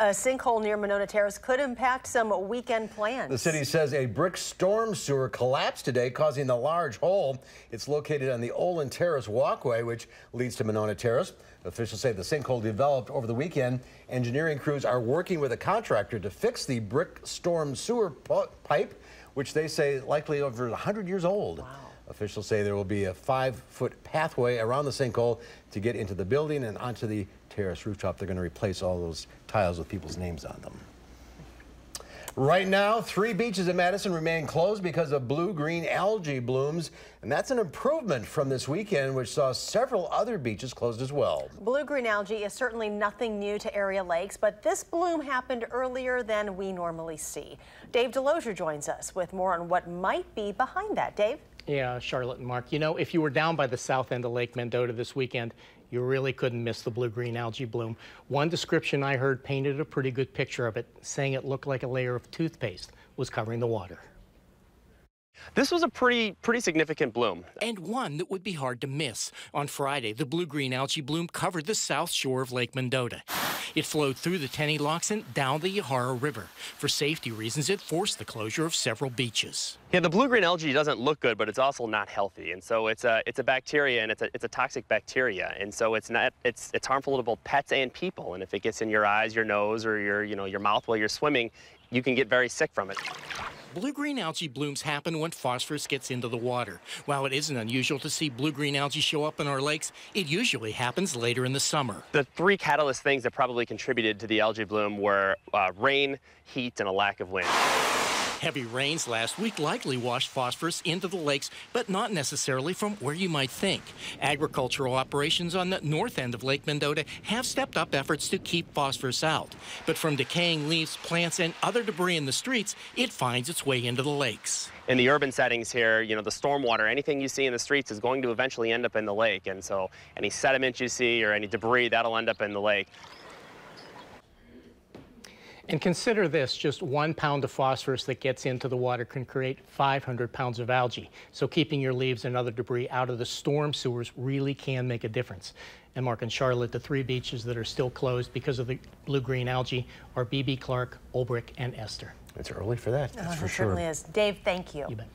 A sinkhole near Monona Terrace could impact some weekend plans. The city says a brick storm sewer collapsed today, causing the large hole. It's located on the Olin Terrace walkway, which leads to Monona Terrace. Officials say the sinkhole developed over the weekend. Engineering crews are working with a contractor to fix the brick storm sewer pipe, which they say likely over 100 years old. Wow. Officials say there will be a five-foot pathway around the sinkhole to get into the building and onto the terrace rooftop. They're going to replace all those tiles with people's names on them. Right now, three beaches in Madison remain closed because of blue-green algae blooms, and that's an improvement from this weekend, which saw several other beaches closed as well. Blue-green algae is certainly nothing new to area lakes, but this bloom happened earlier than we normally see. Dave Delozier joins us with more on what might be behind that. Dave? Yeah, Charlotte and Mark. You know, if you were down by the south end of Lake Mendota this weekend, you really couldn't miss the blue-green algae bloom. One description I heard painted a pretty good picture of it, saying it looked like a layer of toothpaste was covering the water. This was a pretty pretty significant bloom. And one that would be hard to miss. On Friday, the blue-green algae bloom covered the south shore of Lake Mendota. It flowed through the Tenney Locks and down the Yahara River. For safety reasons, it forced the closure of several beaches. Yeah, the blue-green algae doesn't look good, but it's also not healthy. And so it's a it's a bacteria and it's a it's a toxic bacteria. And so it's not it's it's harmful to both pets and people. And if it gets in your eyes, your nose, or your you know your mouth while you're swimming, you can get very sick from it. Blue-green algae blooms happen when phosphorus gets into the water. While it isn't unusual to see blue-green algae show up in our lakes, it usually happens later in the summer. The three catalyst things that probably contributed to the algae bloom were uh, rain, heat, and a lack of wind. Heavy rains last week likely washed phosphorus into the lakes, but not necessarily from where you might think. Agricultural operations on the north end of Lake Mendota have stepped up efforts to keep phosphorus out. But from decaying leaves, plants, and other debris in the streets, it finds its way into the lakes. In the urban settings here, you know, the stormwater, anything you see in the streets is going to eventually end up in the lake. And so any sediment you see or any debris, that'll end up in the lake. And consider this, just one pound of phosphorus that gets into the water can create 500 pounds of algae. So keeping your leaves and other debris out of the storm sewers really can make a difference. And Mark and Charlotte, the three beaches that are still closed because of the blue-green algae are BB Clark, Olbrich, and Esther. It's early for that, that's oh, for it sure. certainly is. Dave, thank you. You bet.